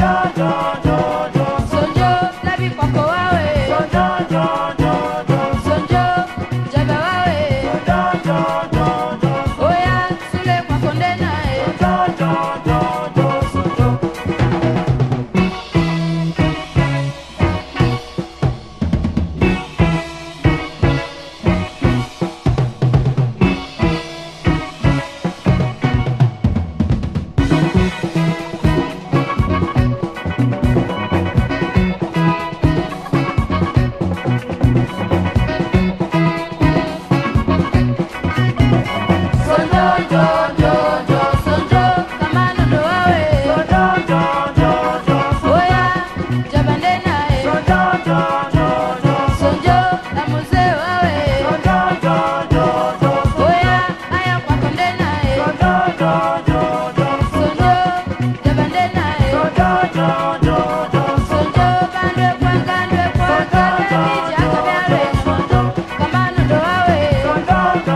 da da da.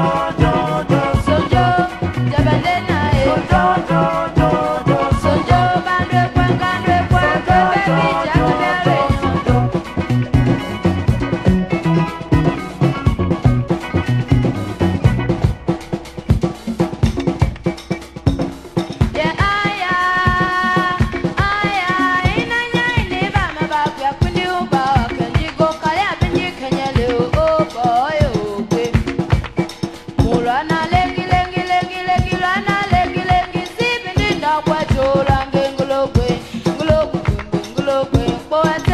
Lord. Poeta